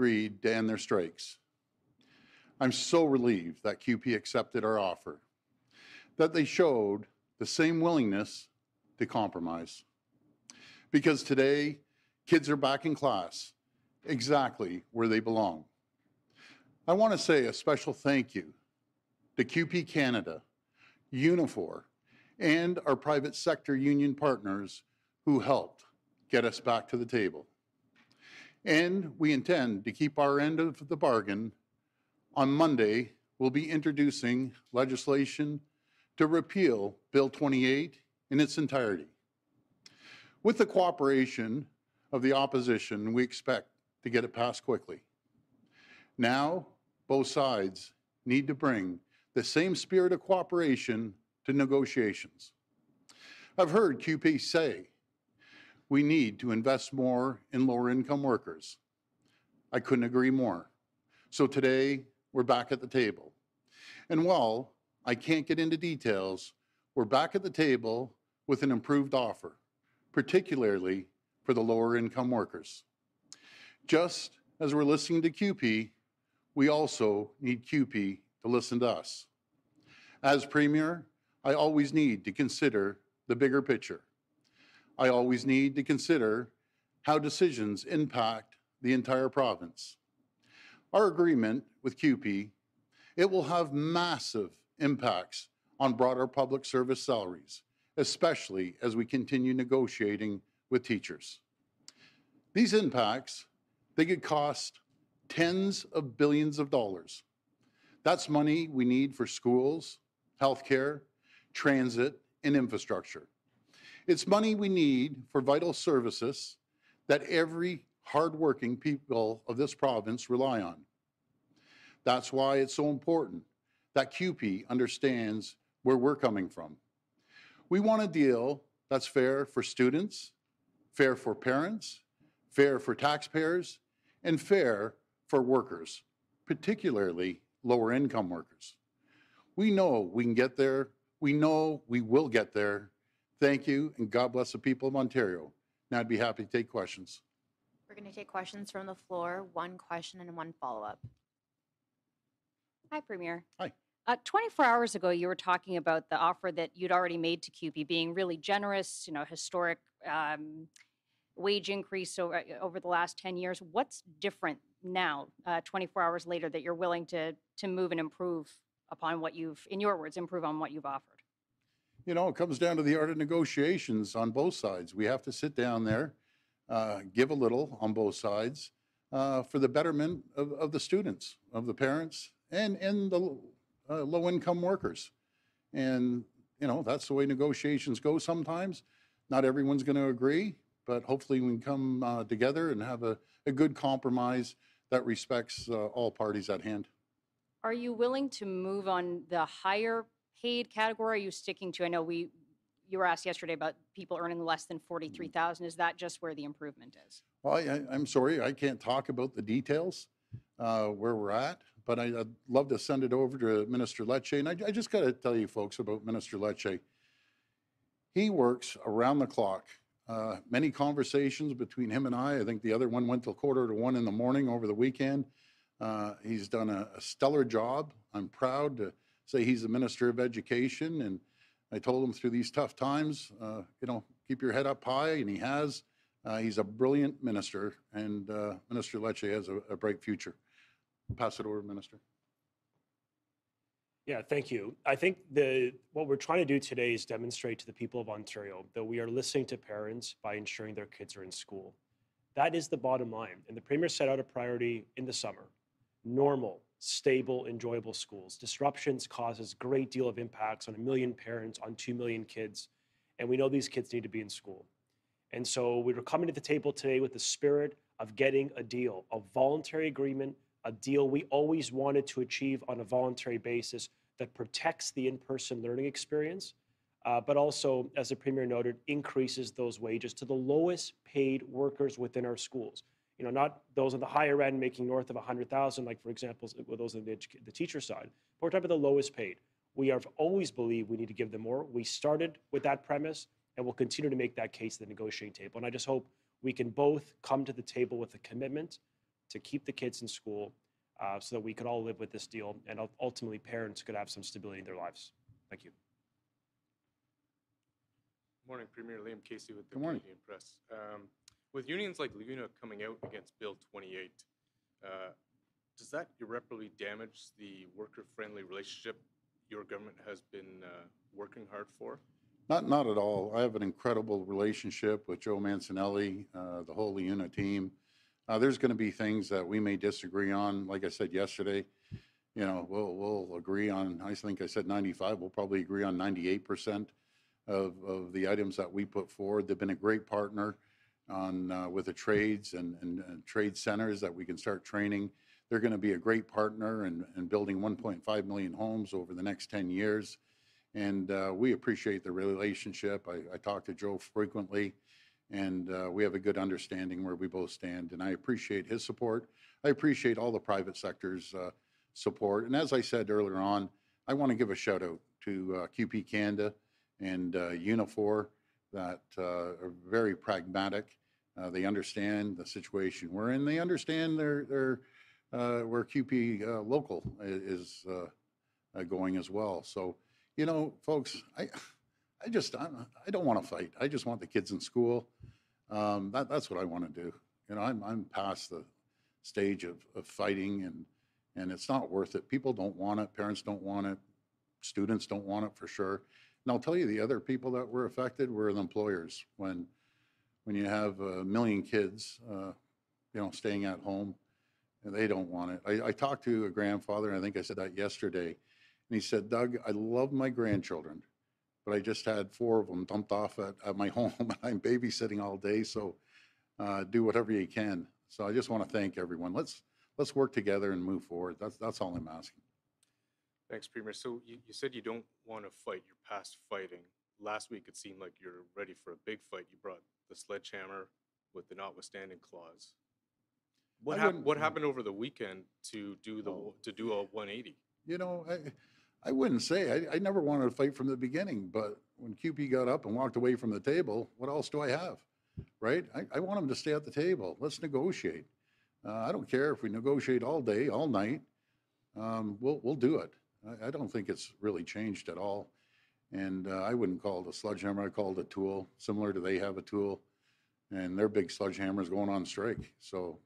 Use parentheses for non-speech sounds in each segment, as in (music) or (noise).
agreed to end their strikes. I'm so relieved that CUPE accepted our offer, that they showed the same willingness to compromise. Because today, kids are back in class exactly where they belong. I want to say a special thank you to CUPE Canada, Unifor, and our private sector union partners who helped get us back to the table. And we intend to keep our end of the bargain. On Monday, we'll be introducing legislation to repeal Bill 28 in its entirety. With the cooperation of the opposition, we expect to get it passed quickly. Now, both sides need to bring the same spirit of cooperation to negotiations. I've heard CUPE say we need to invest more in lower income workers. I couldn't agree more. So today, we're back at the table. And while I can't get into details, we're back at the table with an improved offer, particularly for the lower income workers. Just as we're listening to CUPE, we also need CUPE to listen to us. As Premier, I always need to consider the bigger picture. I always need to consider how decisions impact the entire province. Our agreement with CUPE, it will have massive impacts on broader public service salaries, especially as we continue negotiating with teachers. These impacts, they could cost tens of billions of dollars. That's money we need for schools, healthcare, transit, and infrastructure. It's money we need for vital services that every hardworking people of this province rely on. That's why it's so important that CUPE understands where we're coming from. We want a deal that's fair for students, fair for parents, fair for taxpayers, and fair for workers, particularly lower income workers. We know we can get there. We know we will get there. Thank you, and God bless the people of Ontario. Now I'd be happy to take questions. We're going to take questions from the floor, one question and one follow-up. Hi, Premier. Hi. Uh, 24 hours ago, you were talking about the offer that you'd already made to CUPE being really generous, you know, historic um, wage increase over, over the last 10 years. What's different now, uh, 24 hours later, that you're willing to to move and improve upon what you've, in your words, improve on what you've offered? You know, it comes down to the art of negotiations on both sides. We have to sit down there, uh, give a little on both sides uh, for the betterment of, of the students, of the parents, and and the uh, low-income workers. And you know, that's the way negotiations go. Sometimes, not everyone's going to agree, but hopefully we can come uh, together and have a, a good compromise that respects uh, all parties at hand. Are you willing to move on the higher paid category? Are you sticking to? I know we you were asked yesterday about people earning less than forty-three thousand. Is that just where the improvement is? Well, I, I'm sorry, I can't talk about the details uh, where we're at, but I, would love to send it over to Minister Lecce. And I, I just got to tell you folks about Minister Lecce. He works around the clock uh, many conversations between him and I. I think the other one went till quarter to one in the morning over the weekend. Uh, he's done a, a, stellar job. I'm proud to say he's the Minister of Education, and I told him through these tough times, uh, you know, keep your head up high, and he has. Uh, he's a brilliant minister, and uh, Minister Lecce has a, a bright future. I'll pass it over, Minister. Yeah, thank you. I think the what we're trying to do today is demonstrate to the people of Ontario that we are listening to parents by ensuring their kids are in school. That is the bottom line. And the Premier set out a priority in the summer. Normal, stable, enjoyable schools. Disruptions causes a great deal of impacts on a million parents, on 2 million kids. And we know these kids need to be in school. And so we were coming to the table today with the spirit of getting a deal, a voluntary agreement, a deal we always wanted to achieve on a voluntary basis that protects the in-person learning experience, uh, but also, as the Premier noted, increases those wages to the lowest paid workers within our schools. You know, not those on the higher end making north of 100,000, like for example, those on the, the teacher side, but we're talking about the lowest paid. We have always believed we need to give them more. We started with that premise, and we'll continue to make that case at the negotiating table. And I just hope we can both come to the table with a commitment to keep the kids in school uh, so that we could all live with this deal and ultimately parents could have some stability in their lives. Thank you. Good Morning, Premier Liam Casey with the Good morning. Canadian Press. Um, With unions like LiUNA coming out against Bill 28, uh, does that irreparably damage the worker-friendly relationship your government has been uh, working hard for? Not, not at all. I have an incredible relationship with Joe Mancinelli, uh, the whole LiUNA team. Uh, there's going to be things that we may disagree on. Like I said yesterday, you know, we'll, we'll agree on, I think I said 95, we'll probably agree on 98% of, of the items that we put forward. They've been a great partner on, uh, with the trades and, and, and trade centers that we can start training. They're going to be a great partner in, in building 1.5 million homes over the next 10 years. And uh, we appreciate the relationship. I, I talk to Joe frequently, and uh, we have a good understanding where we both stand. And I appreciate his support. I appreciate all the private sector's uh, support. And as I said earlier on, I want to give a shout out to uh, CUPE Canada and uh, Unifor that uh, are very pragmatic. Uh, they understand the situation we're in. They understand their, their uh, where CUPE uh, local is uh, uh, going as well. So you know, folks, I, I just, I'm, I don't want to fight. I just want the kids in school. Um, that, that's what I want to do. You know, I'm, I'm past the stage of, of fighting and, and it's not worth it. People don't want it. Parents don't want it. Students don't want it for sure. And I'll tell you, the other people that were affected were the employers. When, when you have a million kids, uh, you know, staying at home, and they don't want it. I, I talked to a grandfather, and I think I said that yesterday. And he said, Doug, I love my grandchildren, but I just had four of them dumped off at, at my (laughs) home and I'm babysitting all day. So uh, do whatever you can. So I just want to thank everyone. Let's, let's work together and move forward. That's, that's all I'm asking. Thanks, Premier. So you, you said you don't want to fight, you're past fighting. Last week, it seemed like you're ready for a big fight. You brought the sledgehammer with the notwithstanding clause. What I hap- wouldn't- what happened over the weekend to do the, Oh. to do a 180? You know, I, I wouldn't say, I, I never wanted to fight from the beginning, but when CUPE got up and walked away from the table, what else do I have? Right? I, I want him to stay at the table. Let's negotiate. Uh, I don't care if we negotiate all day, all night. Um, we'll, we'll do it. I, I don't think it's really changed at all. And uh, I wouldn't call it a sledgehammer. I call it a tool, similar to they have a tool. And their big sledgehammer is going on strike. So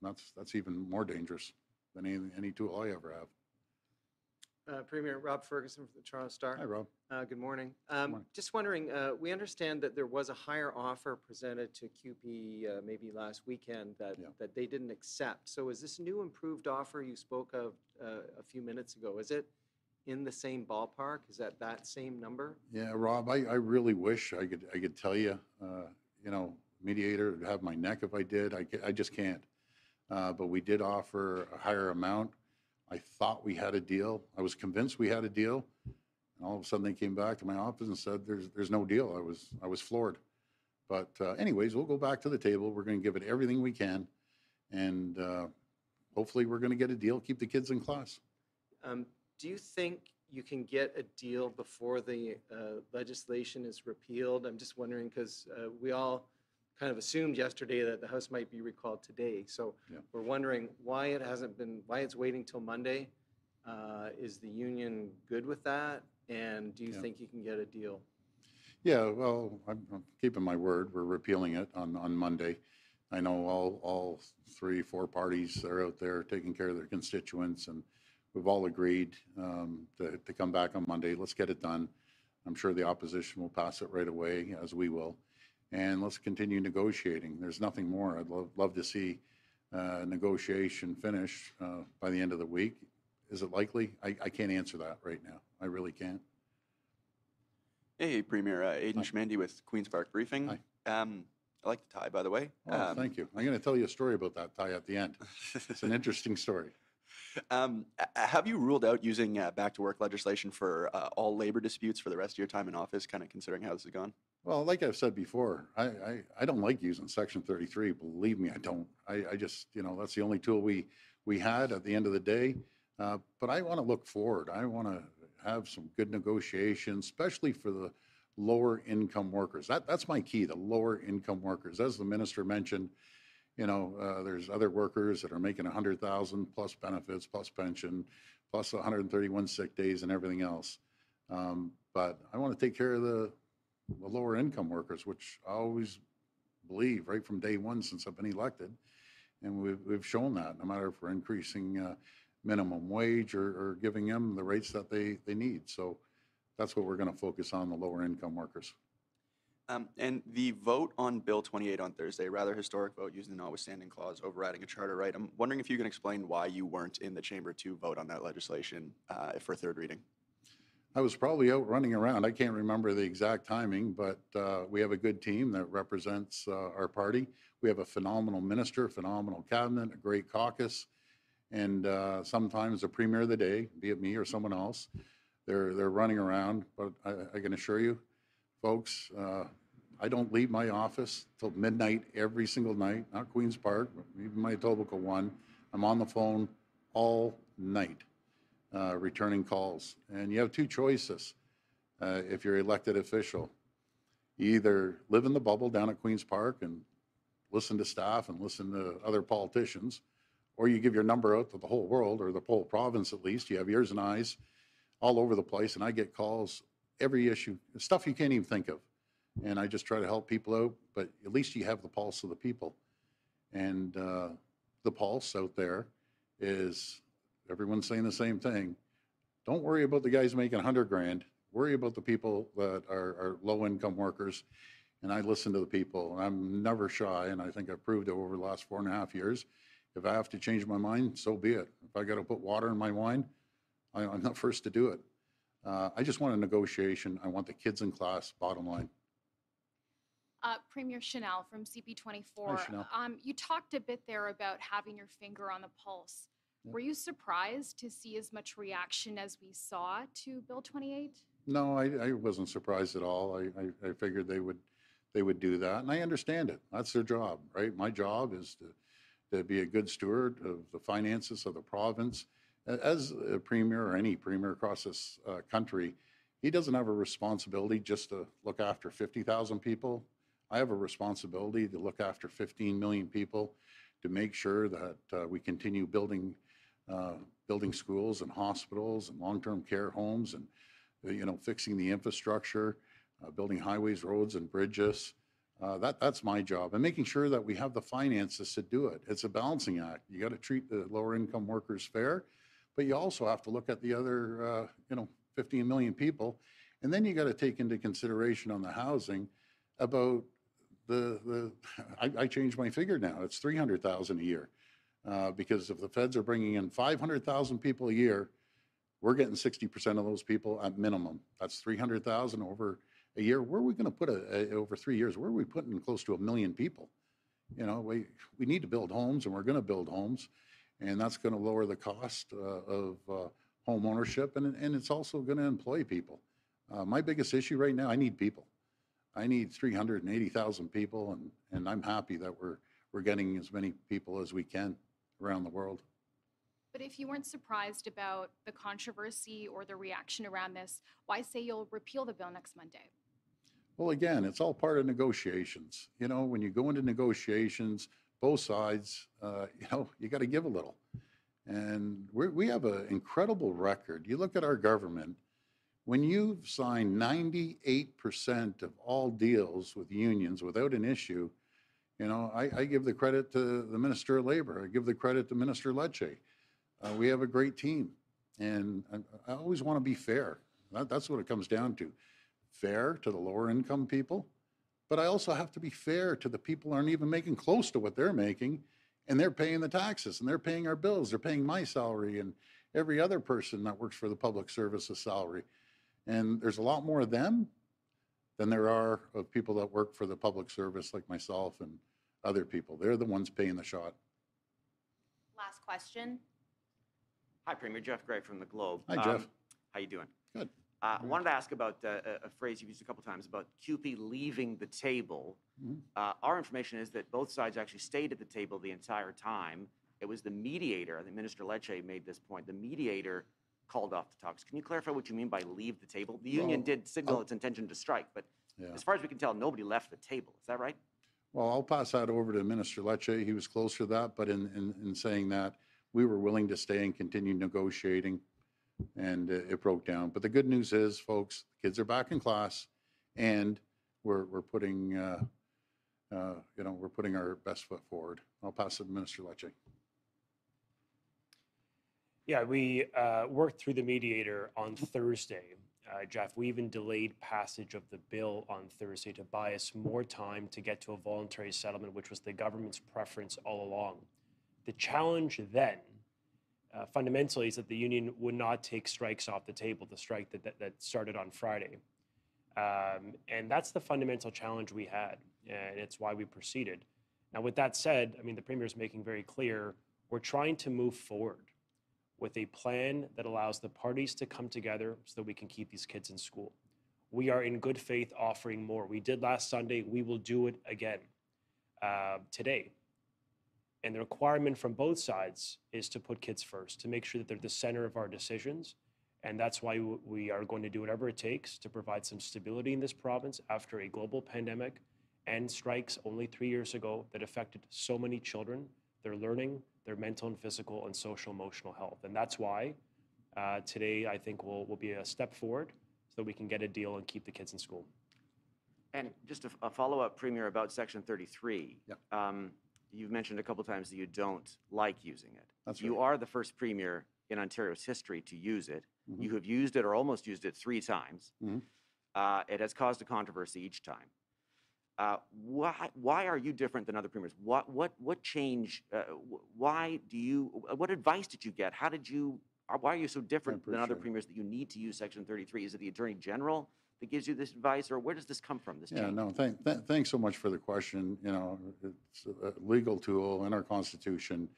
that's, that's even more dangerous than any, any tool I ever have. Uh, Premier Rob Ferguson from the Toronto Star. Hi, Rob. Uh, Good morning. Um, morning. Just wondering, uh, we understand that there was a higher offer presented to CUPE uh, maybe last weekend that, Yeah. that they didn't accept. So is this new improved offer you spoke of uh, a few minutes ago, is it in the same ballpark? Is that that same number? Yeah, Rob, I, I really wish I could, I could tell you, uh, you know, mediator would have my neck if I did. I, I just can't. Uh, but we did offer a higher amount. I thought we had a deal. I was convinced we had a deal. And all of a sudden they came back to my office and said, there's, there's no deal. I was, I was floored. But uh, anyways, we'll go back to the table. We're going to give it everything we can. And uh, hopefully we're going to get a deal, keep the kids in class. Um, Do you think you can get a deal before the uh, legislation is repealed? I'm just wondering, because we all kind of assumed yesterday that the House might be recalled today. So Yeah. we're wondering why it hasn't been, why it's waiting till Monday? Uh, Is the union good with that? And do you Yeah. think you can get a deal? Yeah, well, I'm, I'm keeping my word. We're repealing it on, on Monday. I know all, all three, four parties are out there taking care of their constituents and we've all agreed, um, to, to come back on Monday. Let's get it done. I'm sure the opposition will pass it right away, as we will. And let's continue negotiating. There's nothing more. I'd love, love to see, uh, negotiation finish, uh, by the end of the week. Is it likely? I, I can't answer that right now. I really can't. Hey, Premier, uh, Aidan Hi. Schmandy with Queen's Park Briefing. Hi. Um, I like the tie, by the way. Oh, Um, thank you. I'm going to tell you a story about that tie at the end. (laughs) It's an interesting story. Um, have you ruled out using uh, back to work legislation for uh, all labor disputes for the rest of your time in office, kind of considering how this has gone? Well, like I've said before, I, I, I don't like using section thirty-three. Believe me, I don't. I, I just, you know, that's the only tool we, we had at the end of the day. Uh, but I want to look forward. I want to have some good negotiations, especially for the lower income workers. That, that's my key, the lower income workers. As the minister mentioned, You know, uh, there's other workers that are making 100,000 plus benefits, plus pension, plus 131 sick days and everything else. Um, But I want to take care of the, the lower income workers, which I always believe right from day one since I've been elected. And we've, we've shown that, no matter if we're increasing uh, minimum wage or, or giving them the rates that they, they need. So that's what we're going to focus on, the lower income workers. Um, and the vote on Bill 28 on Thursday, rather historic vote using the notwithstanding clause overriding a charter right. I'm wondering if you can explain why you weren't in the chamber to vote on that legislation uh, for third reading. I was probably out running around. I can't remember the exact timing, but uh, we have a good team that represents uh, our party. We have a phenomenal minister, phenomenal cabinet, a great caucus, and uh, sometimes the premier of the day, be it me or someone else, they're they're running around. But I, I can assure you, folks, uh, I don't leave my office till midnight every single night. Not Queens Park, even my Etobicoke one. I'm on the phone all night uh, returning calls. And you have two choices uh, if you're elected official. You either live in the bubble down at Queen's Park and listen to staff and listen to other politicians, or you give your number out to the whole world or the whole province at least. You have ears and eyes all over the place, and I get calls every issue, stuff you can't even think of. And I just try to help people out, but at least you have the pulse of the people. And uh, the pulse out there is everyone's saying the same thing. Don't worry about the guys making hundred grand. Worry about the people that are, are low income workers. And I listen to the people. and I'm never shy, and I think I've proved it over the last four and a half years. If I have to change my mind, so be it. If I got to put water in my wine, I, I'm the first to do it. Uh, I just want a negotiation. I want the kids in class, bottom line. Uh, Premier Chanel from CP24. Chanel. Um, you talked a bit there about having your finger on the pulse. Yeah. Were you surprised to see as much reaction as we saw to Bill 28? No, I, I wasn't surprised at all. I, I, I figured they would, they would do that, and I understand it. That's their job, right? My job is to, to be a good steward of the finances of the province. As a premier or any premier across this uh, country, he doesn't have a responsibility just to look after 50,000 people. I have a responsibility to look after 15 million people, to make sure that uh, we continue building, uh, building schools and hospitals and long-term care homes and uh, you know, fixing the infrastructure, uh, building highways, roads, and bridges. Uh, That, that's my job, and making sure that we have the finances to do it. It's a balancing act. You got to treat the lower-income workers fair, but you also have to look at the other, uh, you know, 15 million people. And then you got to take into consideration on the housing about the, the, (laughs) I, I changed my figure now. It's 300,000 a year. Uh, Because if the feds are bringing in 500,000 people a year, we're getting 60% of those people at minimum. That's 300,000 over a year. Where are we going to put a, a- over three years? Where are we putting close to a million people? You know, we, we need to build homes and we're going to build homes. And that's going to lower the cost uh, of uh, home ownership and, and it's also going to employ people. Uh, My biggest issue right now, I need people. I need 380,000 people and, and I'm happy that we're, we're getting as many people as we can around the world. But if you weren't surprised about the controversy or the reaction around this, why say you'll repeal the bill next Monday? Well, again, it's all part of negotiations. You know, when you go into negotiations, both sides, uh, (laughs) you know, you got to give a little. And we we have an incredible record. You look at our government, when you've signed 98% of all deals with unions without an issue, you know, I, I give the credit to the Minister of Labor. I give the credit to Minister Lecce. Uh, we have a great team. And I, I always want to be fair. That, that's what it comes down to fair to the lower income people, but I also have to be fair to the people aren't even making close to what they're making, and they're paying the taxes and they're paying our bills. They're paying my salary and every other person that works for the public services salary. And there's a lot more of them than there are of people that work for the public service like myself and other people. They're the ones paying the shot. Last question. Hi, Premier Jeff Gray from the Globe. Hi, Jeff. Um, How you doing? Good. Uh, I wanted to ask about uh, a- a phrase you've used a couple times about CUPE leaving the table. Mhm. Uh, Our information is that both sides actually stayed at the table the entire time. It was the mediator, I think Minister Lecce made this point, the mediator called off the talks. Can you clarify what you mean by leave the table? The union Well, did signal I'll- its intention to strike, but Yeah. as far as we can tell, nobody left the table. Is that right? Well, I'll pass that over to Minister Lecce. He was closer to that, but in, in, in saying that, we were willing to stay and continue negotiating, and it it broke down. But the good news is, folks, kids are back in class, and we're, we're putting, uh, uh, you know, we're putting our best foot forward. I'll pass it to Minister Lecce. Yeah, we uh, worked through the mediator on Thursday. Uh, Jeff, we even delayed passage of the bill on Thursday to buy us more time to get to a voluntary settlement, which was the government's preference all along. The challenge then, uh, fundamentally, is that the union would not take strikes off the table, the strike that, that, that started on Friday. Um, and that's the fundamental challenge we had, and it's why we proceeded. Now, with that said, I mean, the Premier is making very clear we're trying to move forward with a plan that allows the parties to come together so that we can keep these kids in school. We are in good faith offering more. We did last Sunday, we will do it again uh, today. And the requirement from both sides is to put kids first, to make sure that they're the center of our decisions. And that's why we are going to do whatever it takes to provide some stability in this province after a global pandemic and strikes only three years ago that affected so many children, their learning, their mental and physical and social emotional health. And that's why uh, today I think will, will be a step forward so that we can get a deal and keep the kids in school. And just a, a follow-up, Premier, about Section 33. Yep. Um, you've mentioned a couple times that you don't like using it. That's You are the first Premier in Ontario's history to use it. Mhm. You have used it or almost used it three times. Mhm. Uh, it has caused a controversy each time. Uh, why, why are you different than other premiers? What, what, what change, uh, why do you, what advice did you get? How did you, uh, why are you so different than other premiers that you need to use Section 33? Is it the Attorney General that gives you this advice, or where does this come from, this Yeah, change? no, thank, th- thanks so much for the question. You know, it's a legal tool in our constitution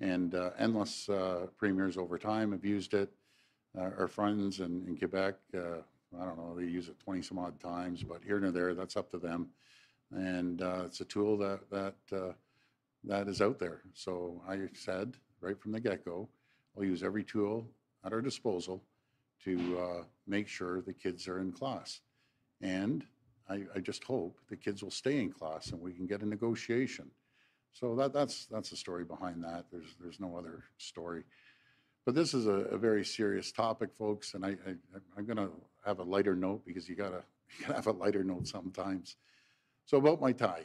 and uh, endless uh, premiers over time have used it. Uh, Our friends in, in Quebec, uh, I don't know, they use it 20 some odd times, but here and there, that's up to them. And uh, it's a tool that, that, uh, that is out there. So I said right from the get-go, we'll use every tool at our disposal to uh, make sure the kids are in class. And I, I just hope the kids will stay in class and we can get a negotiation. So that, that's, that's the story behind that. There's, there's no other story. But this is a, a very serious topic, folks, and I, I, I'm gonna have a lighter note because you gotta, (laughs) you gotta have a lighter note sometimes. So about my tie.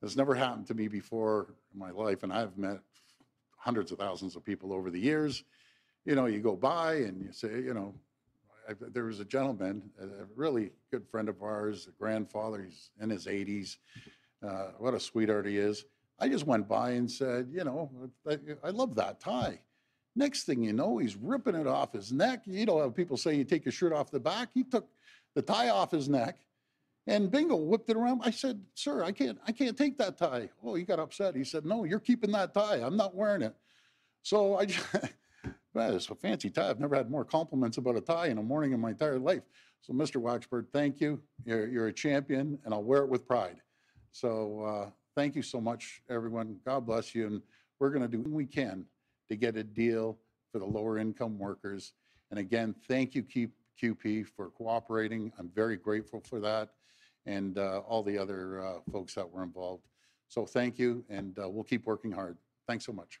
This never happened to me before in my life, and I've met hundreds of thousands of people over the years. You know, you go by and you say, you know, I, there was a gentleman, a, really good friend of ours, a grandfather, he's in his 80s. Uh, what a sweetheart he is. I just went by and said, you know, I, I love that tie. Next thing you know, he's ripping it off his neck. You know how people say you take your shirt off the back? He took the tie off his neck and bingo, whipped it around. I said, sir, I can't, I can't take that tie. Oh, he got upset. He said, no, you're keeping that tie. I'm not wearing it. So I just, (laughs) man, it's a fancy tie. I've never had more compliments about a tie in a morning in my entire life. So Mr. Waxberg, thank you. You're, you're a champion and I'll wear it with pride. So uh, thank you so much, everyone. God bless you. And we're going to do what we can to get a deal for the lower income workers. And again, thank you, CUPE, for cooperating. I'm very grateful for that and uh, all the other uh, folks that were involved. So thank you, and uh, we'll keep working hard. Thanks so much.